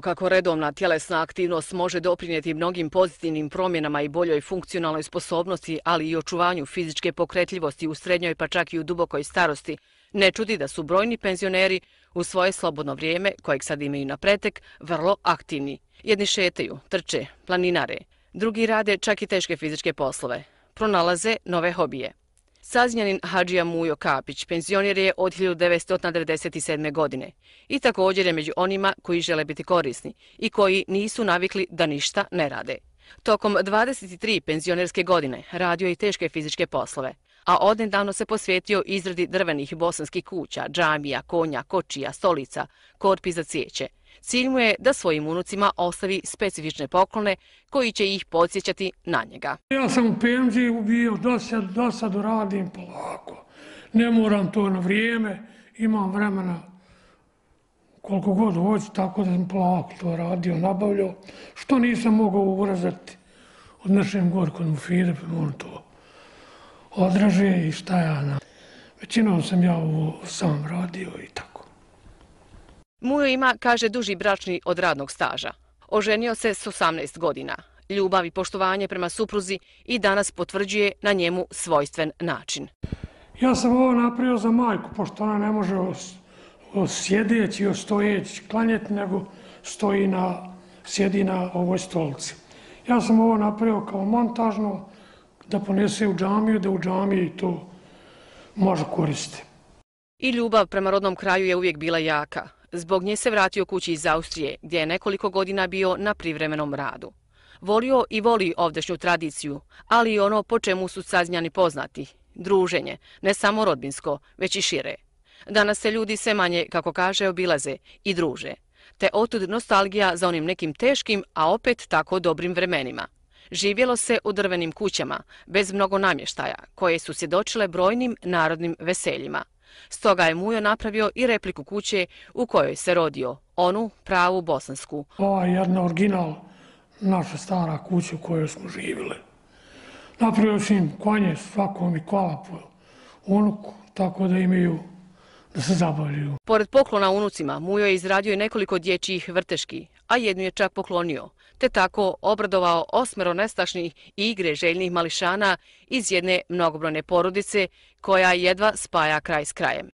Kako redovna tjelesna aktivnost može doprinjeti mnogim pozitivnim promjenama i boljoj funkcionalnoj sposobnosti, ali i očuvanju fizičke pokretljivosti u srednjoj pa čak i u dubokoj starosti, ne čudi da su brojni penzioneri u svoje slobodno vrijeme, kojeg sad imaju na pretek, vrlo aktivni. Jedni šetaju, trče, planinare, drugi rade čak i teške fizičke poslove, pronalaze nove hobije. Saznjanin Hadžija Mujo Kapić penzioner je od 1997. godine i također je među onima koji žele biti korisni i koji nisu navikli da ništa ne rade. Tokom 23 penzionerske godine radio je teške fizičke poslove, a odnedavno se posvetio izradi drvenih bosanskih kuća, džamija, konja, kočija, stolica, korpi za cijeće. Cilj mu je da svojim unucima ostavi specifične poklone koji će ih podsjećati na njega. Ja sam u penziji ubio, do sad, do radim polako. Ne moram to na vrijeme, imam vremena koliko god hoću, tako da sam polako to radio, nabavljao. Što nisam mogao urazati od našem gorkom u Fide, pa to odraže i šta ja na... Većinom sam ja ovo sam radio i tako. Mujo ima, kaže, duži bračni od radnog staža. Oženio se s 18 godina. Ljubav i poštovanje prema supruzi i danas potvrđuje na njemu svojstven način. Ja sam ovo napravio za majku, pošto ona ne može sjedeći i stojeći klanjeti, nego stoji na, sjedi na ovoj stolici. Ja sam ovo napravio kao montažno, da ponese u džamiju, da u džamiji to može koristiti. I ljubav prema rodnom kraju je uvijek bila jaka. Zbog nje se vratio kući iz Austrije, gdje je nekoliko godina bio na privremenom radu. Volio i voli ovdešnju tradiciju, ali i ono po čemu su saznjani poznati, druženje, ne samo rodbinsko, već i šire. Danas se ljudi sve manje, kako kaže, obilaze i druže, te otud nostalgija za onim nekim teškim, a opet tako dobrim vremenima. Živjelo se u drvenim kućama, bez mnogo namještaja, koje su svjedočile brojnim narodnim veseljima. Stoga je Mujo napravio i repliku kuće u kojoj se rodio, onu pravu bosansku. Ova je jedna original naša stara kuća u kojoj smo živjeli. Napravio sam im konje svakom i kola po unuku, tako da imaju da se zabavljaju. Pored poklona unucima, Mujo je izradio i nekoliko dječjih vrteški, a jednu je čak poklonio, te tako obradovao osmero nestašnih igre željnih mališana iz jedne mnogobrojne porodice koja jedva spaja kraj s krajem.